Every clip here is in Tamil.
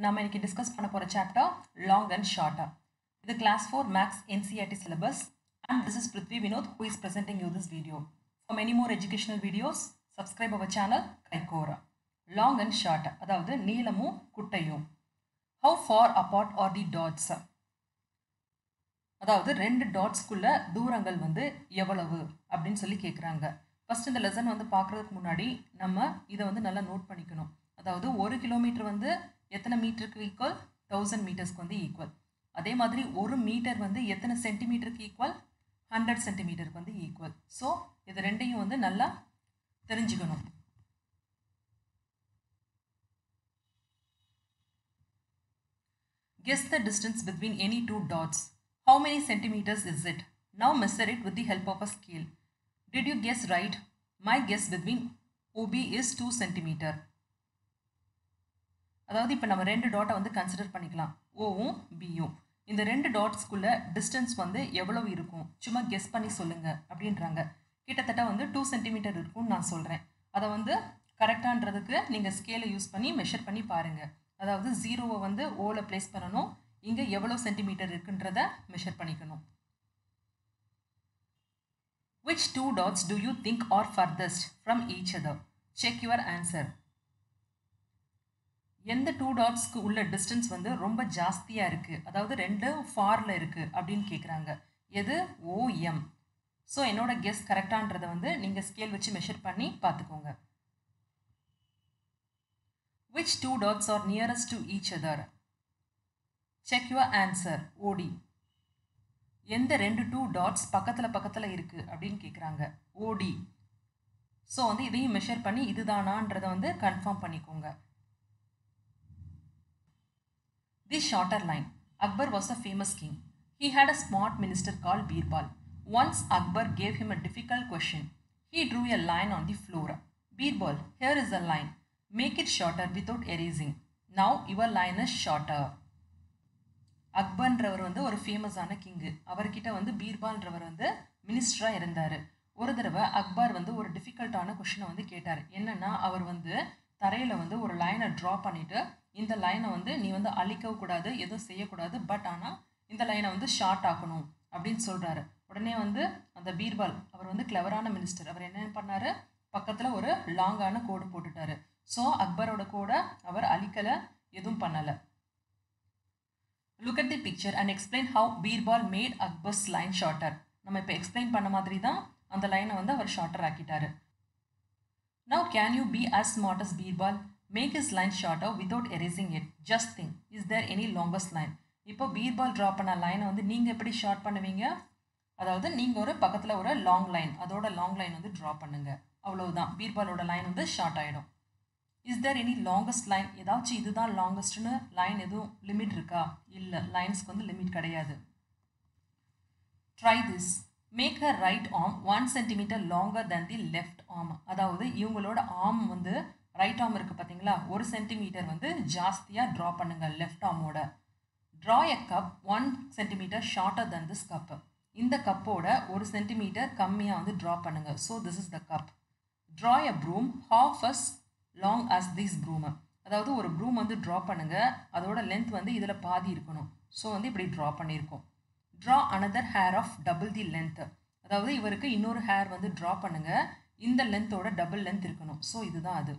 நம்ம இன்னைக்கு டிஸ்கஸ் பண்ண போகிற சாப்டர் லாங் அண்ட் ஷார்ட்டா இது class four maths NCERT syllabus and this is Prithvi Vinod who is presenting you this video for many more educational videos subscribe our channel கைகோரா long and short அதாவது நீளமும் குட்டையும். How far apart are the dots அதாவது ரெண்டு டாட்ஸ்க்குள்ள தூரங்கள் வந்து எவ்வளவு அப்படின்னு சொல்லி கேட்குறாங்க ஃபஸ்ட் இந்த லெசன் வந்து பார்க்குறதுக்கு முன்னாடி நம்ம இதை வந்து நல்லா நோட் பண்ணிக்கணும். அதாவது ஒரு கிலோமீட்டர் வந்து எத்தனை மீட்டருக்கு ஈக்குவல் தௌசண்ட் மீட்டர்ஸ்க்கு வந்து ஈக்குவல் அதே மாதிரி ஒரு மீட்டர் வந்து எத்தனை சென்டிமீட்டருக்கு ஈக்குவல் ஹண்ட்ரட் சென்டிமீட்டருக்கு வந்து ஈக்குவல் ஸோ இது ரெண்டையும் வந்து நல்லா தெரிஞ்சுக்கணும் Guess the distance between any two dots. How many centimeters is it? Now measure it with the help of a scale. Did you guess right? My guess between OB is 2 centimeter. அதாவது இப்போ நம்ம ரெண்டு டாட்டை வந்து கன்சிடர் பண்ணிக்கலாம். ஓவும் பியும் இந்த ரெண்டு டாட்ஸ்க்குள்ள டிஸ்டன்ஸ் வந்து எவ்வளவு இருக்கும்? சும்மா கெஸ் பண்ணி சொல்லுங்க அப்படின்றாங்க. கிட்டத்தட்ட வந்து டூ சென்டிமீட்டர் இருக்கும்னு நான் சொல்கிறேன் அதை வந்து கரெக்டான்றதுக்கு நீங்கள் ஸ்கேலை யூஸ் பண்ணி மெஷர் பண்ணி பாருங்கள் அதாவது ஜீரோவை வந்து ஓவில் ப்ளேஸ் பண்ணணும். இங்கே எவ்வளோ சென்டிமீட்டர் இருக்குன்றத மெஷர் பண்ணிக்கணும். Which two dots do you think are farthest from each other check your answer எந்த டூ டாட்ஸ்க்கு உள்ள டிஸ்டன்ஸ் வந்து ரொம்ப ஜாஸ்தியாக இருக்குது அதாவது ரெண்டு ஃபாரில் இருக்குது அப்படின்னு கேட்குறாங்க எது? ஓஎம் ஸோ என்னோட கெஸ் கரெக்டான்றதை வந்து நீங்கள் ஸ்கேல் வச்சு மெஷர் பண்ணி பார்த்துக்கோங்க. Which two dots are nearest to each other check your answer ஓடி எந்த ரெண்டு டூ டாட்ஸ் பக்கத்தில் பக்கத்தில் இருக்குது அப்படின்னு கேட்குறாங்க ஓடி ஸோ வந்து இதையும் மெஷர் பண்ணி இதுதானான்றதை வந்து கன்ஃபார்ம் பண்ணிக்கோங்க. The shorter line Akbar was a famous king he had a smart minister call Birbal once Akbar gave him a difficult question he drew a line on the floor Birbal here is a line make it shorter without erasing now your line is shorter அக்பர்ன்றவர் வந்து ஒரு ஃபேமஸான கிங்கு அவர்கிட்ட வந்து பீர்பால்ன்றவர் வந்து மினிஸ்டராக இருந்தார். ஒரு தடவை அக்பர் வந்து ஒரு டிஃபிகல்ட்டான கொஷினை வந்து கேட்டார். என்னென்னா அவர் வந்து தரையில் வந்து ஒரு லைனை ட்ரா பண்ணிவிட்டு இந்த லைனை வந்து நீ வந்து அழிக்கவும் கூடாது எதுவும் செய்யக்கூடாது. பட் ஆனால் இந்த லைனை வந்து ஷார்ட் ஆக்கணும் அப்படின்னு சொல்கிறாரு உடனே வந்து அந்த பீர்பால் அவர் வந்து கிளவரான மினிஸ்டர் அவர் என்ன பண்ணார்? பக்கத்தில் ஒரு லாங்கான கோடு போட்டுட்டாரு. ஸோ அக்பரோட கூட அவர் அழிக்கலை எதுவும் பண்ணலை. Look at the picture and explain how Birbal made Akbar's line shorter நம்ம இப்போ எக்ஸ்பிளைன் பண்ண மாதிரி தான் அந்த லைனை வந்து அவர் shorter ஆக்கிட்டாரு. Now can you be as smart as Birbal? Make his line shorter without erasing it just think is there any longest line இப்போ பீர்பால் ட்ரா பண்ண லைனை வந்து நீங்கள் எப்படி ஷார்ட் பண்ணுவீங்க? அதாவது நீங்கள் ஒரு பக்கத்தில் ஒரு லாங் லைன் அதோட லாங் லைன் வந்து ட்ரா பண்ணுங்கள் அவ்வளவுதான். பீர்பாலோட லைன் வந்து ஷார்ட் ஆகிடும் is there any longest line ஏதாச்சும் இதுதான் லாங்கஸ்ட்னு லைன் எதுவும் லிமிட் இருக்கா? இல்லை லைன்ஸ்க்கு வந்து லிமிட் கிடையாது. Try this make her right arm one centimetre longer than the left arm அதாவது இவங்களோட ஆர்ம் வந்து ரைட் ஆர்ம் இருக்குது பார்த்தீங்களா ஒரு சென்டிமீட்டர் வந்து ஜாஸ்தியாக ட்ரா பண்ணுங்கள் left ஆர்மோட draw a cup one centimetre shorter than this cup இந்த கப்போட ஒரு சென்டிமீட்டர் கம்மியாக வந்து ட்ரா பண்ணுங்கள் so this is the cup draw a broom half as long as this broom அதாவது ஒரு ப்ரூம் வந்து ட்ரா பண்ணுங்கள் அதோட லென்த் வந்து இதில் பாதி இருக்கணும். ஸோ வந்து இப்படி ட்ரா பண்ணியிருக்கோம். Draw another hair of double the length அதாவது இவருக்கு இன்னொரு ஹேர் வந்து ட்ரா பண்ணுங்கள் இந்த லென்த்தோட டபுள் லென்த் இருக்கணும். ஸோ இதுதான் அது.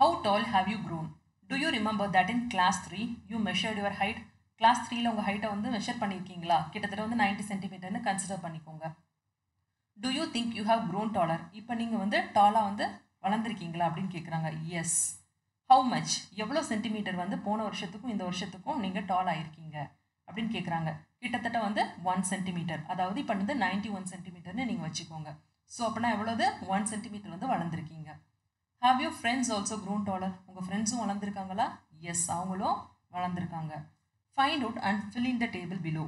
How tall have you grown do you remember that in class three you measured your height class த்ரீல உங்கள் ஹைட்டை வந்து மெஷர் பண்ணியிருக்கீங்களா கிட்டத்தட்ட வந்து நைன்டி சென்டிமீட்டர்னு கன்சிடர் பண்ணிக்கோங்க. Do you think you have grown taller இப்போ நீங்கள் வந்து டாலாக வந்து வளர்ந்துருக்கீங்களா அப்படின்னு கேட்குறாங்க எஸ் ஹவு மச் எவ்வளோ சென்டிமீட்டர் வந்து போன வருஷத்துக்கும் இந்த வருஷத்துக்கும் நீங்கள் டால் ஆகிருக்கீங்க அப்படின்னு கேட்குறாங்க கிட்டத்தட்ட வந்து ஒன் சென்டிமீட்டர் அதாவது இப்போ வந்து நைன்டி ஒன் சென்டிமீட்டர்னு நீங்கள் வச்சுக்கோங்க. ஸோ அப்படின்னா எவ்வளோது ஒன் சென்டிமீட்டர் வந்து வளர்ந்துருக்கீங்க. Have you friends also grown taller உங்கள் ஃப்ரெண்ட்ஸும் வளர்ந்துருக்காங்களா? எஸ் அவங்களும் வளர்ந்துருக்காங்க. Find out and fill in the table below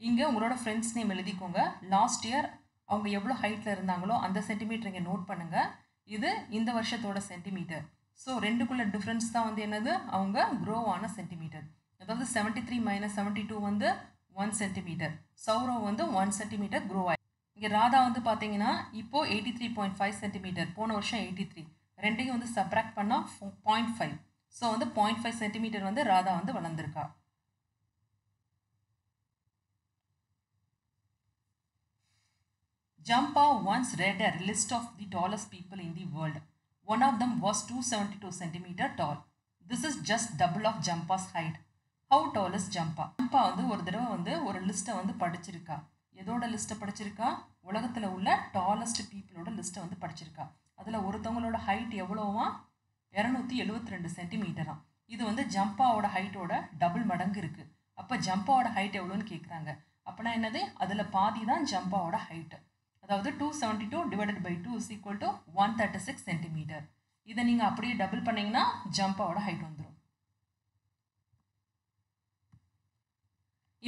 இங்கே உங்களோட ஃப்ரெண்ட்ஸ் நேம் எழுதிக்கோங்க. லாஸ்ட் இயர் அவங்க எவ்வளோ ஹைட்டில் இருந்தாங்களோ அந்த சென்டிமீட்டர் இங்கே நோட் பண்ணுங்கள் இது இந்த வருஷத்தோட சென்டிமீட்டர் ஸோ ரெண்டுக்குள்ள டிஃப்ரென்ஸ் தான் வந்து என்னது? அவங்க க்ரோ ஆன சென்டிமீட்டர் அதாவது seventy three minus seventy two வந்து ஒன் சென்டிமீட்டர் சௌரவ் வந்து ஒன் சென்டிமீட்டர் க்ரோ ஆகி இங்கே ராதா வந்து பார்த்தீங்கன்னா இப்போது eighty three point five centimetre போன வருஷம் எயிட்டி த்ரீ ரெண்டையும் வந்து சப்ராக்ட் பண்ணால் பாயிண்ட் ஃபைவ் ஸோ வந்து பாயிண்ட் ஃபைவ் சென்டிமீட்டர் வந்து ராதா வந்து வளர்ந்துருக்கா Jampa once read a list of the tallest people in the world. One of them was 272 centimeter tall. This is just double of Jampa's height. How tall is Jampa? Jampa வந்து ஒரு தடவை வந்து ஒரு லிஸ்ட்டை வந்து படிச்சிருக்கா எதோட லிஸ்ட்டை படிச்சிருக்கா? உலகத்தில் உள்ள டாலஸ்ட் பீப்புளோட லிஸ்ட்டை வந்து படிச்சிருக்கா. அதில் ஒருத்தவங்களோட ஹைட் எவ்வளோவா இரநூத்தி எழுபத்தி ரெண்டு சென்டிமீட்டராம் இது வந்து ஜம்பாவோட ஹைட்டோட டபுள் மடங்கு இருக்குது அப்போ ஜம்பாவோட ஹைட் எவ்வளோன்னு கேட்குறாங்க அப்போனா என்னது? அதில் பாதி தான் ஜம்பாவோட ஹைட்டு அதாவது two seventy two divided by two is equal to one thirty six centimetre இதை நீங்கள் அப்படியே டபுள் பண்ணிங்கன்னா ஜம்பாவோட ஹைட் வந்துடும்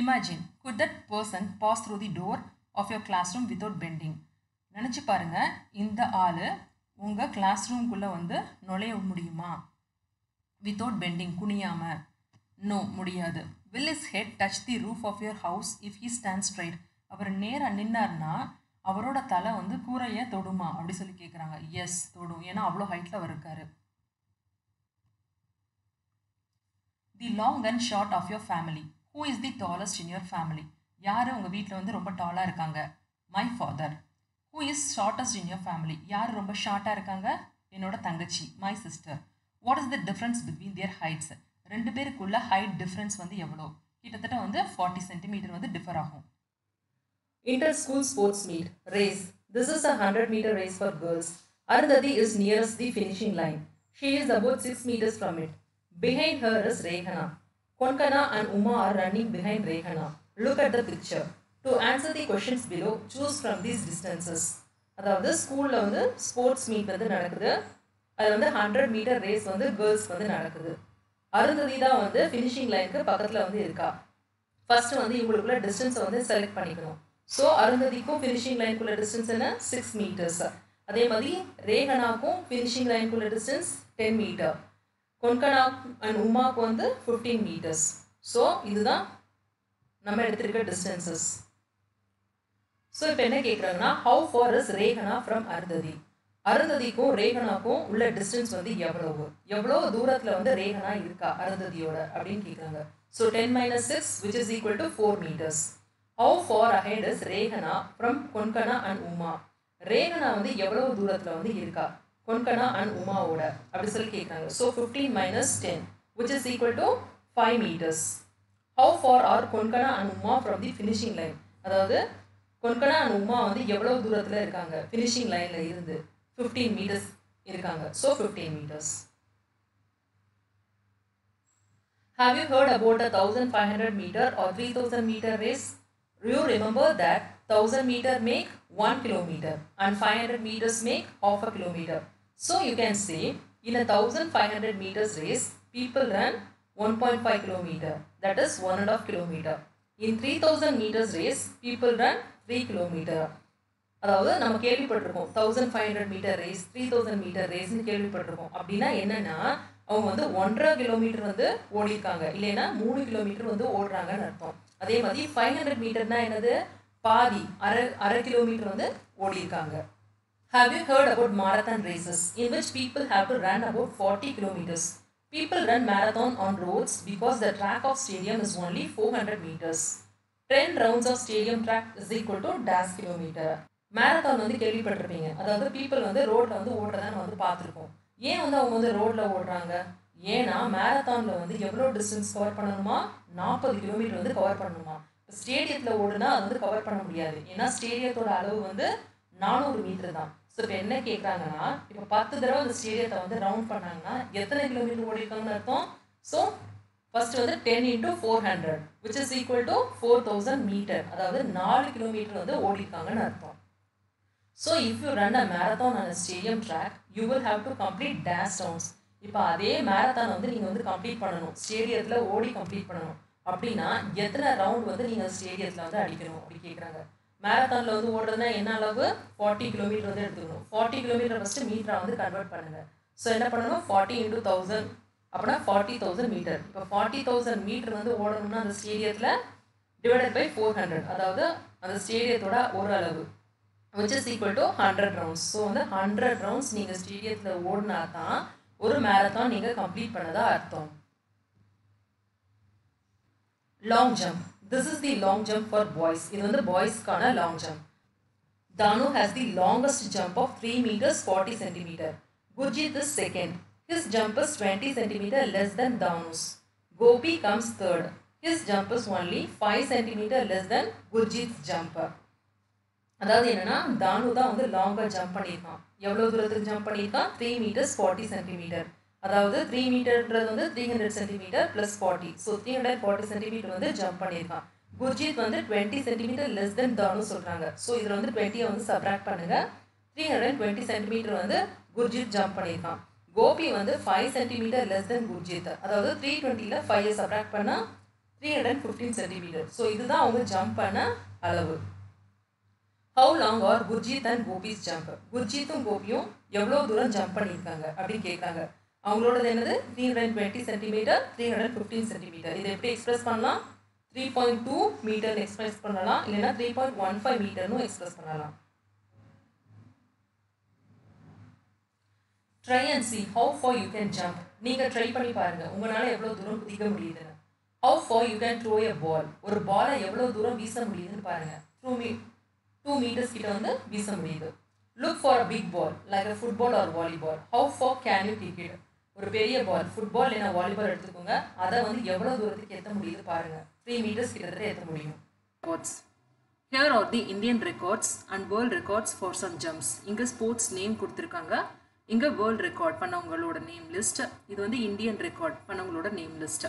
imagine could that person pass through the door of your classroom without bending நினச்சி பாருங்கள் இந்த ஆள் உங்கள் கிளாஸ் ரூம்குள்ளே வந்து நுழைய முடியுமா? வித்தவுட் பெண்டிங் குனியாமல் நோ முடியாது. Will his head touch the roof of your house if he stand straight அவர் நேராக நின்னார்னா அவரோட தலை வந்து கூரையை தொடுமா? அப்படி சொல்லி கேட்குறாங்க எஸ் தொடும். ஏன்னா அவ்வளோ ஹைட்டில் அவர் இருக்காரு. The long and short of your family who is the tallest in your family யார் உங்கள் வீட்டில் வந்து ரொம்ப டாலாக இருக்காங்க? My father who is shortest in your family யார் ரொம்ப ஷார்ட்டாக இருக்காங்க? என்னோட தங்கச்சி my sister what is the difference between their heights ரெண்டு பேருக்குள்ள ஹைட் டிஃப்ரென்ஸ் வந்து எவ்வளோ? கிட்டத்தட்ட வந்து ஃபார்ட்டி சென்டிமீட்டர் வந்து டிஃபர் ஆகும். Inter school sports meet race this is a hundred metre race for girls Arundhati is nearest the finishing line. She is about 6 meters from it. Behind her is Rekhana. Konkana and Uma are running behind Rehana. Look at the picture. To answer the questions below, choose from these distances. அதாவது ஸ்கூலில் வந்து ஸ்போர்ட்ஸ் மீட் வந்து நடக்குது. அது வந்து ஹண்ட்ரட் மீட்டர் ரேஸ் வந்து கேர்ள்ஸ் வந்து நடக்குது. அருந்ததி தான் வந்து ஃபினிஷிங் லைனுக்கு பக்கத்தில் வந்து இருக்கா. ஃபஸ்ட்டு வந்து இவங்களுக்குள்ள டிஸ்டன்ஸை வந்து செலக்ட் பண்ணிக்கணும். ஸோ அருந்ததிக்கும் ஃபினிஷிங் லைனுக்குள்ள டிஸ்டன்ஸ் என்ன? சிக்ஸ் மீட்டர்ஸ் அதே மாதிரி ரேகனாக்கும் finishing லைனுக்குள்ள distance ten metre Konkana and உமாவுக்கு வந்து ஃபிஃப்டீன் மீட்டர்ஸ் ஸோ இதுதான் நம்ம எடுத்திருக்க டிஸ்டன்சஸ் ஸோ இப்போ என்ன கேட்குறாங்கன்னா how far is Rehana from Arundhati அருந்ததிக்கும் ரேகனாக்கும் உள்ள டிஸ்டன்ஸ் வந்து எவ்வளவு? எவ்வளோ தூரத்தில் வந்து ரேகனா இருக்கா அருந்ததியோட அப்படின்னு கேட்குறாங்க so ten minus six which is equal to four metres how far ahead is Rehana from Konkana and Uma Rehana வந்து எவ்வளவு தூரத்தில் வந்து இருக்கா? கொன்கனா அண்ட் உமாவோட அப்படி சொல்லி கேட்குறாங்க so fifteen minus ten which is equal to five metres how far are Konkana and Uma from the finishing line அதாவது கொன்கனா அண்ட் உமா வந்து எவ்வளோ தூரத்தில் இருக்காங்க? ஃபினிஷிங் லைனில் இருந்து ஃபிஃப்டீன் மீட்டர்ஸ் இருக்காங்க. So fifteen metres Have you heard about metre 1500 meter or 3000 meter race? You remember that 1000 meter make 1 kilometer and 500 meters make half a kilometer. So you can say in a 1500 meters race, people run 1.5 kilometer, that is 1.5 kilometer. In 3000 meters race, people run 3 kilometer. அதாவது நம்ம கேள்விப்பட்டிருக்கோம் thousand five hundred metre race three thousand metre ரேஸ்னு கேள்விப்பட்டிருக்கோம் அப்படின்னா என்னன்னா அவங்க வந்து ஒன்றரை கிலோமீட்டர் வந்து ஓடிருக்காங்க இல்லைன்னா மூணு கிலோமீட்டர் வந்து ஓடுறாங்கன்னு அர்த்தம். அதே மாதிரி ஃபைவ் ஹண்ட்ரட் மீட்டர்னா என்னது? பாதி அரை அரை கிலோமீட்டர் வந்து ஓடிருக்காங்க Have you heard about marathon races in which people have to run about 40 kilometers? People run marathon on roads because the track of stadium is only 400 meters. 10 rounds of stadium track is equal to dash kilometer. Marathon வந்து கேள்விப்பட்டிருப்பீங்க அதாவது பீப்புள் வந்து ரோட்டில் வந்து ஓடுறத வந்து பார்த்துருக்கோம் ஏன் வந்து அவங்க வந்து ரோட்டில் ஓடுறாங்க ஏன்னா மேரத்தானில் வந்து எவ்வளோ டிஸ்டன்ஸ் கவர் பண்ணணுமா நாற்பது கிலோமீட்டர் வந்து கவர் பண்ணணுமா ஸ்டேடியத்தில் ஓடுனா அது வந்து கவர் பண்ண முடியாது ஏன்னா ஸ்டேடியத்தோட அளவு வந்து நானூறு மீட்டர் தான். ஸோ இப்போ என்ன கேட்குறாங்கன்னா இப்போ பத்து தடவை அந்த ஸ்டேடியத்தை வந்து ரவுண்ட் பண்ணாங்கன்னா எத்தனை கிலோமீட்டர் ஓடிருக்காங்கன்னு அர்த்தம்? ஸோ ஃபர்ஸ்ட் வந்து ten into four hundred which is equal to four thousand metre அதாவது நாலு கிலோமீட்டர் வந்து ஓடிருக்காங்கன்னு அர்த்தம். So if you run a marathon on stadium track you will have to complete dash rounds இப்போ அதே மேரத்தான் வந்து நீங்கள் வந்து கம்ப்ளீட் பண்ணணும். ஸ்டேடியத்தில் ஓடி கம்ப்ளீட் பண்ணணும். அப்படின்னா எத்தனை ரவுண்ட் வந்து நீங்கள் ஸ்டேடியத்தில் வந்து அடிக்கணும்? அப்படி கேட்குறாங்க மேரத்தானில் வந்து ஓடுறதுனா என்ன அளவு? ஃபார்ட்டி கிலோமீட்டர் வந்து எடுத்துக்கணும். ஃபார்ட்டி கிலோமீட்டர் ஃபஸ்ட்டு மீட்டரை வந்து கன்வெர்ட் பண்ணுங்கள் ஸோ என்ன பண்ணணும்? ஃபார்ட்டி இன்டூ தௌசண்ட் அப்படின்னா ஃபார்ட்டி தௌசண்ட் மீட்டர் இப்போ ஃபார்ட்டி தௌசண்ட் மீட்டர் வந்து ஓடணும்னா அந்த ஸ்டேடியத்தில் டிவைடட் பை ஃபோர் ஹண்ட்ரட் அதாவது அந்த ஸ்டேடியத்தோட ஒரு அளவு which is equal to hundred rounds so வந்து ஹண்ட்ரட் ரவுண்ட்ஸ் நீங்கள் ஸ்டேடியத்தில் ஓடினா தான் ஒரு மேரத்தான் நீங்கள் கம்ப்ளீட் பண்ணதாக அர்த்தம். Long jump this is the long jump for boys இது வந்து பாய்ஸ்க்கான long jump Thanu has the longest jump of three metres forty centimetre Gurjit is second his jump is twenty centimetre less than Thanu's Gopi comes third his jump is only five centimetre less than Gurjit jump அதாவது என்னன்னா தானு தான் வந்து லாங்காக ஜம்ப் பண்ணியிருக்கான் எவ்வளோ தூரத்துக்கு ஜம்ப் பண்ணியிருக்கான் த்ரீ மீட்டர்ஸ் ஃபார்ட்டி சென்டிமீட்டர் அதாவது த்ரீ மீட்டர்ன்றது வந்து three hundred centimetre plus forty so three hundred forty centimetre வந்து ஜம்ப் பண்ணியிருக்கான். குர்ஜித் வந்து டுவெண்ட்டி சென்டிமீட்டர் லெஸ் தென் தானு சொல்கிறாங்க ஸோ இதில் வந்து டுவெண்ட்டியை வந்து சப்ராக்ட் பண்ணுங்கள் த்ரீ ஹண்ட்ரட் டுவெண்ட்டி சென்டிமீட்டர் வந்து குர்ஜித் ஜம்ப் பண்ணியிருக்கான். கோபி வந்து five centimetre less than Gurjit. அதாவது த்ரீ டுவெண்ட்டியில் ஃபைவ் சப்ராக்ட் பண்ணால் three hundred fifteen centimetre so இதுதான் அவங்க ஜம்ப் பண்ண அளவு. How long are Gurjit and Gopi's jump குர்ஜித்தும் கோபியும் எவ்வளோ தூரம் ஜம்ப் பண்ணியிருக்காங்க அப்படின்னு கேட்குறாங்க. அவங்களோடது என்னது? Three hundred twenty centimetre three hundred fifteen centimetre இதை எப்படி எக்ஸ்பிரஸ் பண்ணலாம்? Three point two metre express பண்ணலாம். இல்லைன்னா த்ரீ பாயிண்ட் ஒன் ஃபைவ் மீட்டர்னு எக்ஸ்பிரஸ் பண்ணலாம். Try and see how far you can jump நீங்கள் ட்ரை பண்ணி பாருங்கள் உங்களால் எவ்வளோ தூரம் குதிக்க முடியுதுன்னு. How far you can throw a ball ஒரு பாலை எவ்வளோ தூரம் வீச முடியுதுன்னு பாருங்கள் த்ரூ மீ டூ மீட்டர்ஸ் கிட்ட வந்து வீச முடியுது. Look for a big ball like a football or volleyball how far can you cricket ஒரு பெரிய பால் ஃபுட்பால் இல்லைனா வாலிபால் எடுத்துக்கோங்க. அதை வந்து எவ்வளோ தூரத்துக்கு ஏற்ற முடியுது பாருங்க. த்ரீ மீட்டர்ஸ் கிட்டத்தட்ட ஏற்ற முடியும். Sports here are the Indian records and world records for some jumps இங்கே ஸ்போர்ட்ஸ் நேம் கொடுத்துருக்காங்க. இங்கே வேர்ல்ட் ரெக்கார்ட் பண்ணவங்களோட நேம் லிஸ்ட் இது வந்து Indian record பண்ணவங்களோட name list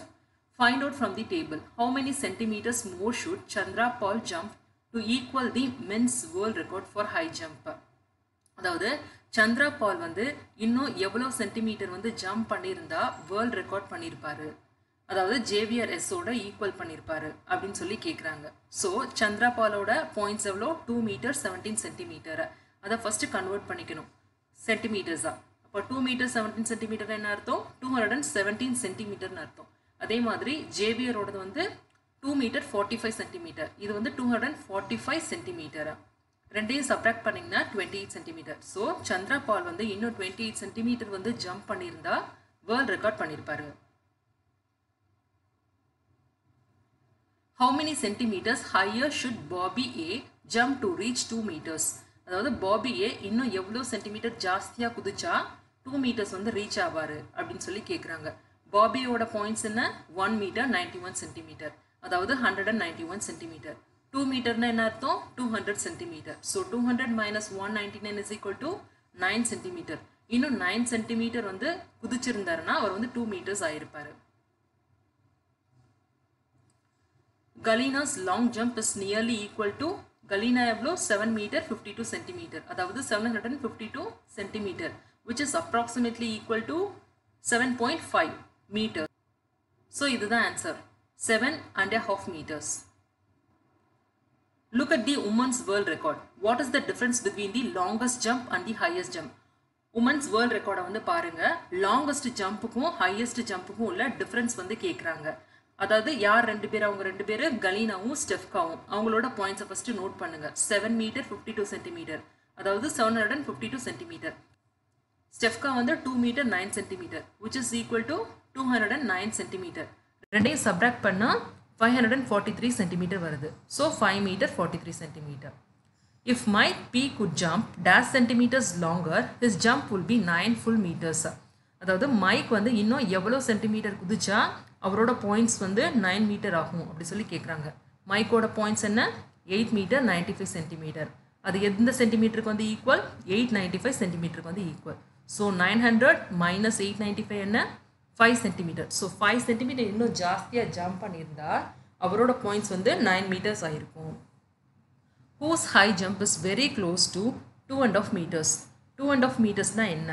find out from the table how many centimetres more should Chandra Pal jump to equal the men's world record for high jump அதாவது சந்திரா பால் வந்து இன்னும் எவ்வளோ சென்டிமீட்டர் வந்து ஜம்ப் பண்ணியிருந்தா வேர்ல்ட் ரெக்கார்ட் பண்ணியிருப்பாரு. அதாவது ஜேவியர் எஸ்ஸோட ஈக்குவல் பண்ணியிருப்பாரு அப்படின்னு சொல்லி கேட்குறாங்க ஸோ சந்திரா பாலோட பாயிண்ட்ஸ் எவ்வளோ? டூ மீட்டர் செவன்டீன் சென்டிமீட்டரை அதை ஃபஸ்ட்டு கன்வெர்ட் பண்ணிக்கணும். சென்டிமீட்டர்ஸாக அப்போ டூ மீட்டர் செவன்டீன் சென்டிமீட்டர் என்ன அர்த்தம்? டூ ஹண்ட்ரட் அண்ட் செவன்டீன் சென்டிமீட்டர்னு அர்த்தம். அதே மாதிரி ஜேவியரோடது வந்து two metre forty five centimetre இது வந்து two hundred and forty five centimetre ரெண்டையும் சப்ராக்ட் பண்ணிங்கன்னா twenty eight centimetre so Chandra Pal வந்து இன்னும் டுவெண்ட்டி எயிட் சென்டிமீட்டர் வந்து ஜம்ப் பண்ணியிருந்தா வேர்ல்ட் ரெக்கார்ட் பண்ணியிருப்பாரு. How many centimetres higher should Bobby A jump to reach two metres அதாவது பாபி ஏ இன்னும் எவ்வளோ சென்டிமீட்டர் ஜாஸ்தியாக குதிச்சா டூ மீட்டர்ஸ் வந்து ரீச் ஆவார் அப்படின்னு சொல்லி கேட்குறாங்க பாபியோட பாயிண்ட்ஸ் என்ன? One metre ninety one centimetre அதாவது hundred and ninety one centimetre two மீட்டர்னா என்ன அர்த்தம் two hundred centimetre so two hundred minus one ninety nine is equal to nine centimetre இன்னும் நைன் சென்டிமீட்டர் வந்து குதிச்சிருந்தாருன்னா அவர் வந்து two metres ஆயிருப்பாரு Galina's long jump is nearly equal to Galina எவ்வளோ seven metre fifty two centimetre அதாவது seven hundred and fifty two centimetre which is approximately equal to seven point five metre so இதுதான் answer seven and a half metres Look at the women's world record. What is the difference between the longest jump and the highest jump? Women's world ரெக்கார்டை வந்து பாருங்க. லாங்கஸ்ட் ஜம்ப்புக்கும் ஹையஸ்ட் ஜம்ப்புக்கும் உள்ள டிஃப்ரென்ஸ் வந்து கேட்குறாங்க அதாவது யார் ரெண்டு பேர்? அவங்க ரெண்டு பேர் கலீனாவும் ஸ்டெஃப்காவும். அவங்களோட பாயிண்ட்ஸை ஃபஸ்ட்டு நோட் பண்ணுங்க. Seven metre fifty two centimetre அதாவது seven hundred and fifty two centimetre Stefka வந்து two metre nine centimetre which is equal to two hundred and nine centimetre ரெண்டையும் சப்ராக்ட் பண்ணால் five hundred and forty three centimetre வருது. So five metre forty three centimetre if my be could jump dash centimeters longer, his jump will be 9 full meters. அதாவது மைக் வந்து இன்னும் எவ்வளோ சென்டிமீட்டர் குதிச்சா அவரோட பாயிண்ட்ஸ் வந்து நைன் மீட்டர் ஆகும் அப்படி சொல்லி கேட்குறாங்க மைக்கோட பாயிண்ட்ஸ் என்ன? Eight metre ninety five centimetre அது எந்த சென்டிமீட்டருக்கு வந்து ஈக்குவல் எயிட் நைன்டி ஃபைவ் சென்டிமீட்டருக்கு வந்து equal so nine hundred minus eight ninety five என்ன? Five centimetre so five centimetre இன்னும் ஜாஸ்தியாக ஜம்ப் பண்ணியிருந்தால் அவரோட பாயிண்ட்ஸ் வந்து நைன் மீட்டர்ஸ் ஆகிருக்கும் whose high jump is very close to two and half metres two and half மீட்டர்ஸ்னால் என்ன?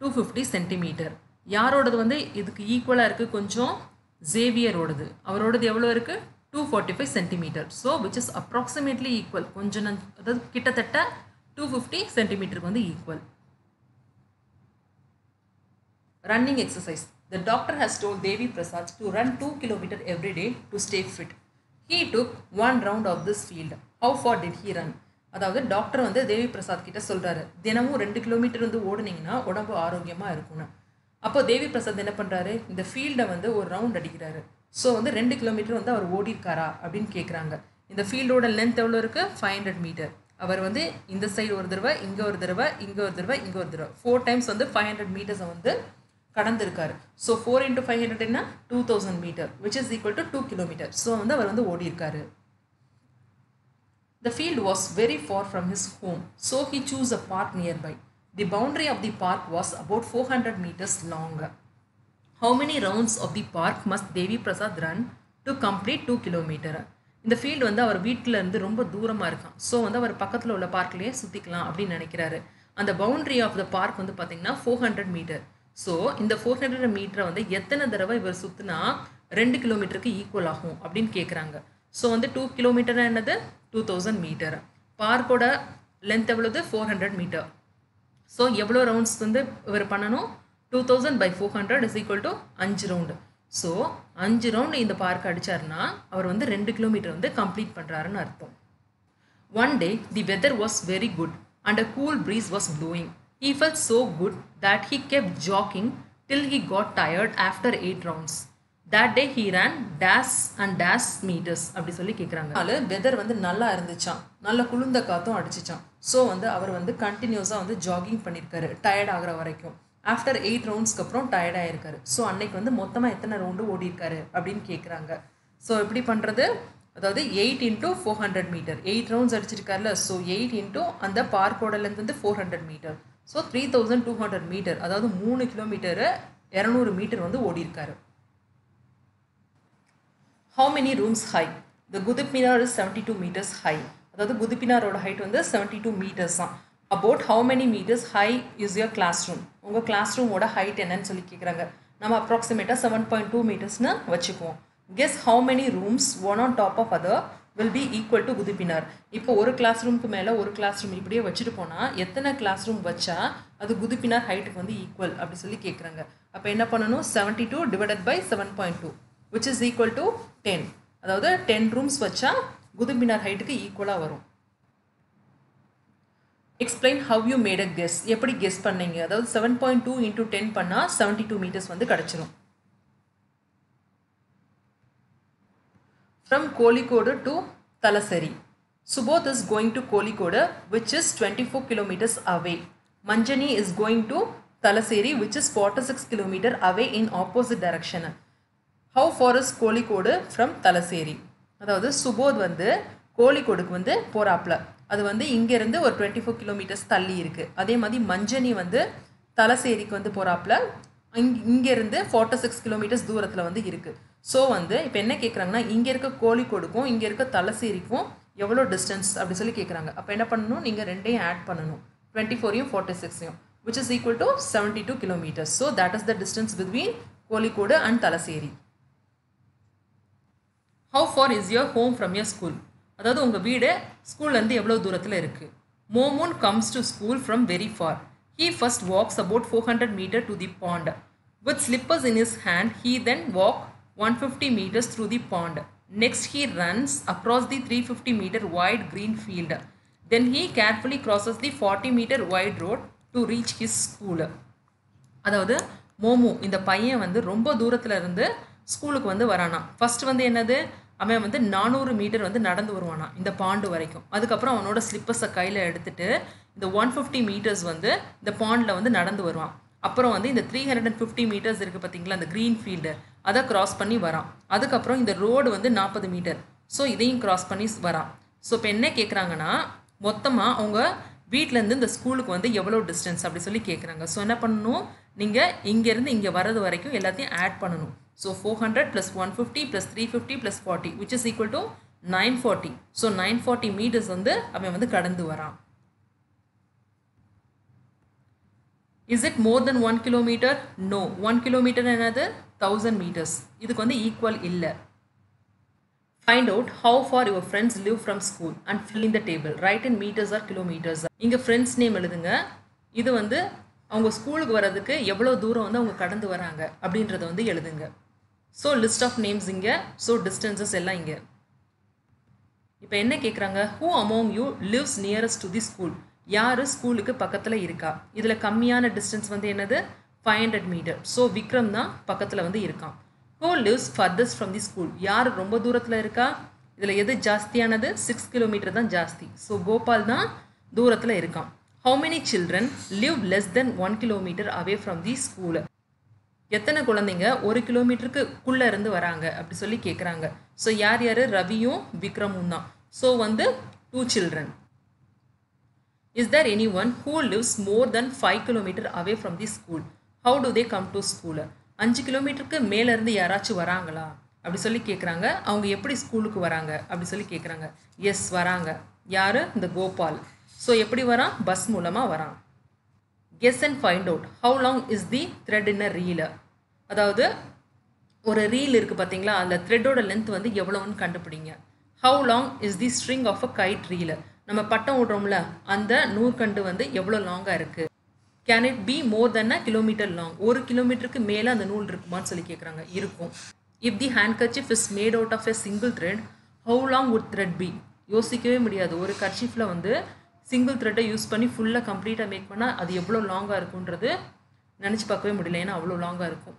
250 சென்டிமீட்டர் யாரோடது வந்து இதுக்கு ஈக்குவலாக இருக்குது கொஞ்சம் ஜேவியரோடது அவரோடது எவ்வளோ இருக்குது two forty five centimetre so which is approximately equal கொஞ்சம் அதாவது கிட்டத்தட்ட டூ ஃபிஃப்டி சென்டிமீட்டருக்கு வந்து equal running exercise The doctor has told Devi Prasad to run 2 km every day to stay fit. He took one round of this field. How far did he run? அதாவது டாக்டர் வந்து தேவி பிரசாத் கிட்ட சொல்கிறாரு தினமும் ரெண்டு கிலோமீட்டர் வந்து ஓடுனீங்கன்னா உடம்பு ஆரோக்கியமாக இருக்கும்னு. அப்போ தேவி பிரசாத் என்ன பண்ணுறாரு இந்த ஃபீல்டை வந்து ஒரு ரவுண்ட் அடிக்கிறாரு. ஸோ வந்து ரெண்டு கிலோமீட்டர் வந்து அவர் ஓடிருக்காரா அப்படின்னு கேட்குறாங்க இந்த ஃபீல்டோட லென்த் எவ்வளோ இருக்குது ஃபைவ் ஹண்ட்ரட் மீட்டர் அவர் வந்து இந்த சைடு ஒரு தடவை இங்கே ஒரு தடவை இங்கே ஒரு தடவை இங்கே ஒரு தடவை. ஃபோர் டைம்ஸ் வந்து ஃபைவ் ஹண்ட்ரட் மீட்டர்ஸை வந்து கடந்திருக்காரு. So four into five ஹண்ட்ரட்னா two thousand metre which is equal to two kilometre so வந்து அவர் வந்து ஓடியிருக்காரு. The The field was very far from his home, so he chose a park nearby. The boundary of the park was about 400 meters long. How many rounds of the park must Devi Prasad run to complete 2 kilometre இந்த ஃபீல்டு வந்து அவர் வீட்டில் இருந்து ரொம்ப தூரமாக இருக்கான். ஸோ வந்து அவர் பக்கத்தில் உள்ள பார்க்லேயே சுற்றிக்கலாம் அப்படின்னு நினைக்கிறாரு. அந்த பவுண்டரி ஆஃப் த பார்க் வந்து பார்த்தீங்கன்னா ஃபோர் ஹண்ட்ரட் மீட்டர் ஸோ இந்த ஃபோர் ஹண்ட்ரட் மீட்டரை வந்து எத்தனை தடவை இவர் சுற்றினா ரெண்டு கிலோமீட்டருக்கு ஈக்குவல் ஆகும் அப்படின்னு கேட்குறாங்க ஸோ வந்து டூ கிலோமீட்டர் என்னது? டூ தௌசண்ட் மீட்டர் பார்க்கோட லென்த் எவ்வளவு? ஃபோர் ஹண்ட்ரட் மீட்டர் ஸோ எவ்வளோ ரவுண்ட்ஸ் வந்து இவர் பண்ணணும்? Two thousand by four hundred is equal to அஞ்சு ரவுண்டு ஸோ அஞ்சு ரவுண்டு இந்த பார்க் அடித்தார்னா அவர் வந்து ரெண்டு கிலோமீட்டர் வந்து கம்ப்ளீட் பண்ணுறாருன்னு அர்த்தம். One day the weather was very good and a cool breeze was blowing He felt so good that he kept jogging till he got tired after eight rounds. That day he run dash and dash metres அப்படி சொல்லி கேட்குறாங்க அதனால வெதர் வந்து நல்லா இருந்துச்சான் நல்ல குளிர்ந்த காத்தும் அடிச்சிச்சான் ஸோ வந்து அவர் வந்து கண்டினியூஸாக வந்து ஜாகிங் பண்ணியிருக்காரு டயர்ட் ஆகிற வரைக்கும். ஆஃப்டர் எயிட் ரவுண்ட்ஸ்க்கு அப்புறம் டயர்ட் ஆயிருக்காரு. ஸோ அன்னைக்கு வந்து மொத்தமாக எத்தனை ரவுண்டு ஓடிருக்காரு அப்படின்னு கேட்குறாங்க ஸோ எப்படி பண்ணுறது அதாவது eight into four hundred metre eight rounds அடிச்சிருக்காருல so eight into அந்த பார்க்கோடலேருந்து வந்து four hundred metre so three thousand two hundred metre அதாவது மூணு கிலோமீட்டரு இரநூறு மீட்டர் வந்து ஓடியிருக்காரு. How many rooms high the Qutub Minar is seventy two metres high அதாவது குதுப் மினாரோட ஹைட் வந்து செவன்டி டூ மீட்டர்ஸ் தான். About how many metres high is your classroom உங்கள் கிளாஸ் ரூமோட ஹைட் என்னன்னு சொல்லி கேட்குறாங்க நம்ம அப்ராக்சிமேட்டாக செவன் பாயிண்ட் டூ மீட்டர்ஸ்னு வச்சுக்குவோம். Guess how many rooms one on top of other will be equal to குதிப்பினார். இப்போ ஒரு கிளாஸ் ரூமுக்கு மேலே ஒரு கிளாஸ் ரூம் இப்படியே வச்சுட்டு போனால் எத்தனை கிளாஸ் ரூம் வச்சா அது குதிப்பினார் ஹைட்டுக்கு வந்து ஈக்குவல் அப்படி சொல்லி கேட்குறாங்க அப்போ என்ன பண்ணணும்? Seventy two divided by seven point two which is equal to ten அதாவது டென் ரூம்ஸ் வச்சா குதுபினார் ஹைட்டுக்கு ஈக்குவலாக வரும். Explain how you made a guess எப்படி கெஸ் பண்ணீங்க? அதாவது seven point two into ten பண்ணால் செவன்ட்டி டூ மீட்டர்ஸ் வந்து கிடச்சிரும். From Kozhikode to Talaseri. Subodh is going to Kozhikode, which is 24 kilometers away. Manjani is going to Talaseri, which is 46 kilometers away in opposite direction. How far is Kozhikode from Talaseri? அதாவது சுபோத் வந்து கோழிக்கோடுக்கு வந்து போகிறாப்புல அது வந்து இங்கேருந்து ஒரு டுவெண்ட்டி ஃபோர் கிலோமீட்டர்ஸ் தள்ளி இருக்குது அதே மாதிரி மஞ்சனி வந்து தலசேரிக்கு வந்து போகிறாப்புல இங் இங்கேருந்து ஃபார்ட்டி சிக்ஸ் கிலோமீட்டர்ஸ் தூரத்தில் வந்து இருக்குது ஸோ வந்து இப்போ என்ன கேட்குறாங்கன்னா இங்கே இருக்க கோழிக்கோடுக்கும் இங்கே இருக்க தலசேரிக்கும் எவ்வளோ டிஸ்டன்ஸ் அப்படி சொல்லி கேட்குறாங்க அப்போ என்ன பண்ணணும்? நீங்கள் ரெண்டையும் ஆட் பண்ணணும். டுவெண்ட்டி ஃபோரையும் forty சிக்ஸையும் which is equal to seventy two kilometres so that is the distance between Kozhikode and Thalassery how far is your home from your school அதாவது உங்கள் வீடு ஸ்கூல்லேருந்து எவ்வளோ தூரத்தில் இருக்குது Momon comes to school from very far he first walks about four hundred metre to the pond with slippers in his hand he then walk one fifty metres the the Next, next he runs the the three fifty metre green field. Then he carefully crosses the forty metre wide road to reach his school அதாவது மோமோ இந்த பையன் வந்து ரொம்ப தூரத்தில் இருந்து ஸ்கூலுக்கு வந்து வரானா. ஃபர்ஸ்ட் வந்து என்னது? அவன் வந்து நானூறு மீட்டர் வந்து நடந்து வருவானா இந்த பாண்டு வரைக்கும். அதுக்கப்புறம் அவனோட ஸ்லிப்பர்ஸை கையில் எடுத்துட்டு இந்த ஒன் ஃபிஃப்டி மீட்டர்ஸ் வந்து இந்த பாண்டில் வந்து நடந்து வருவான். அப்புறம் வந்து இந்த three hundred and fifty metres இருக்குது பார்த்தீங்களா அந்த க்ரீன் ஃபீல்டு அதை க்ராஸ் பண்ணி வரான். அதுக்கப்புறம் இந்த ரோடு வந்து நாற்பது மீட்டர் ஸோ இதையும் க்ராஸ் பண்ணி வரான். ஸோ இப்போ என்ன கேட்குறாங்கன்னா மொத்தமாக அவங்க வீட்டிலேருந்து இந்த ஸ்கூலுக்கு வந்து எவ்வளோ டிஸ்டன்ஸ் அப்படி சொல்லி கேட்குறாங்க ஸோ என்ன பண்ணணும்? நீங்கள் இங்கேருந்து இங்கே வர்றது வரைக்கும் எல்லாத்தையும் ஆட் பண்ணணும். So four hundred plus one fifty plus three fifty plus forty which is equal to nine forty so nine forty metres வந்து அவன் வந்து கடந்து வரான். Is it more than one kilometre no one kilometre என்னது? தௌசண்ட் மீட்டர்ஸ் இதுக்கு வந்து ஈக்குவல் இல்லை. Find out how far your friends live from school and fill in the table write in metres or kilometres இங்கே ஃப்ரெண்ட்ஸ் நேம் எழுதுங்க. இது வந்து அவங்க ஸ்கூலுக்கு வர்றதுக்கு எவ்வளோ தூரம் வந்து அவங்க கடந்து வராங்க அப்படின்றத வந்து எழுதுங்க. ஸோ லிஸ்ட் ஆஃப் நேம்ஸ் இங்கே. ஸோ டிஸ்டன்சஸ் எல்லாம் இங்கே. இப்போ என்ன கேட்குறாங்க who among you lives nearest to the school யார் ஸ்கூலுக்கு பக்கத்தில் இருக்கா? இதில் கம்மியான டிஸ்டன்ஸ் வந்து என்னது? Five hundred metre so Vikram தான் பக்கத்தில் வந்து இருக்கான். Who lives farthest from the school யார் ரொம்ப தூரத்தில் இருக்கா? இதில் எது ஜாஸ்தியானது? சிக்ஸ் கிலோமீட்டர் தான் ஜாஸ்தி. ஸோ கோபால் தான் தூரத்தில் இருக்கான். How many children live less than one kilometre away from the school எத்தனை குழந்தைங்க ஒரு கிலோமீட்டருக்குள்ளே இருந்து வராங்க? அப்படி சொல்லி கேட்குறாங்க ஸோ யார் யார்? ரவியும் விக்ரமும் தான். ஸோ வந்து two children is there any one who lives more than five kilometre away from the school how do they come to school அஞ்சு கிலோமீட்டருக்கு மேலேருந்து யாராச்சும் வராங்களா? அப்படி சொல்லி கேட்குறாங்க அவங்க எப்படி ஸ்கூலுக்கு வராங்க? அப்படி சொல்லி கேட்குறாங்க எஸ் வராங்க. யார்? இந்த கோபால். ஸோ எப்படி வரான்? பஸ் மூலமாக வரான். Guess and find out how long is the thread in a reel அதாவது ஒரு ரீல் இருக்குது பார்த்தீங்களா அந்த த்ரெட்டோட லென்த் வந்து எவ்வளோன்னு கண்டுபிடிங்க. How long is the string of a kite reel நம்ம பட்டம் விடுறோம்ல அந்த நூற்கண்டு வந்து எவ்வளோ லாங்காக இருக்குது can it be more than a kilometre long ஒரு கிலோமீட்டருக்கு மேலே அந்த நூல் இருக்குமான்னு சொல்லி கேட்குறாங்க இருக்கும். If the handkerchief is made out of a single thread how long would thread be யோசிக்கவே முடியாது. ஒரு கர்ச்சிஃபில் வந்து சிங்கிள் த்ரெட்டை யூஸ் பண்ணி ஃபுல்லாக கம்ப்ளீட்டாக மேக் பண்ணால் அது எவ்வளோ லாங்காக இருக்குன்றது நினச்சி பார்க்கவே முடியல. ஏன்னா அவ்வளோ லாங்காக இருக்கும்.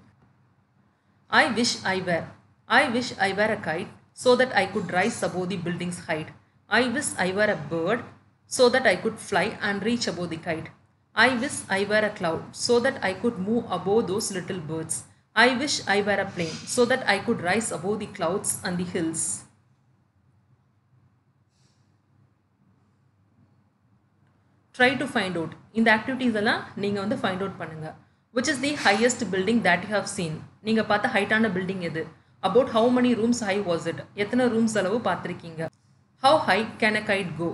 I wish I were I wish I were a kite so that I could rise above the buildings height I wish I were a bird so that I could fly and reach above the kite I wish I were a cloud so that I could move above those little birds. I wish I were a plane so that I could rise above the clouds and the hills. Try to find out இந்த ஆக்டிவிட்டீஸ் எல்லாம் நீங்கள் வந்து ஃபைண்ட் அவுட் பண்ணுங்கள் which is the highest building that you have seen நீங்கள் பார்த்த ஹைட்டான பில்டிங் எது? About how many rooms high was it எத்தனை ரூம்ஸ் அளவு பார்த்துருக்கீங்க? How high can a kite go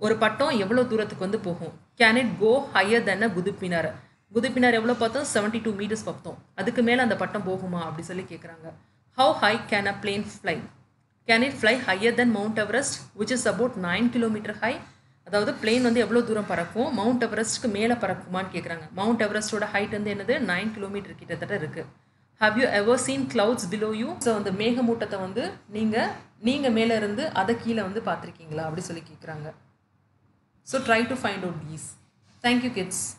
ஒரு பட்டம் எவ்வளோ தூரத்துக்கு வந்து போகும்? Can it go higher than a Qutub Minar Qutub Minar எவ்வளோ பார்த்தோம்? செவன்ட்டி டூ மீட்டர்ஸ் பார்த்தோம். அதுக்கு மேலே அந்த பட்டம் போகுமா? அப்படி சொல்லி கேட்குறாங்க how high can a plane fly can it fly higher than Mount Everest which is about nine kilometre high அதாவது பிளேன் வந்து எவ்வளோ தூரம் பறக்கும்? மவுண்ட் எவரெஸ்ட்டுக்கு மேலே பறக்குமான்னு கேட்குறாங்க மவுண்ட் எவரெஸ்டோட ஹைட் வந்து என்னது? நைன் கிலோமீட்டர் கிட்டத்தட்ட இருக்குது have you ever seen clouds below you so அந்த மேகமூட்டத்தை வந்து நீங்கள் நீங்கள் மேலே இருந்து அதை கீழே வந்து பார்த்துருக்கீங்களா? அப்படி சொல்லி கேட்குறாங்க So try to find out these. Thank you kids.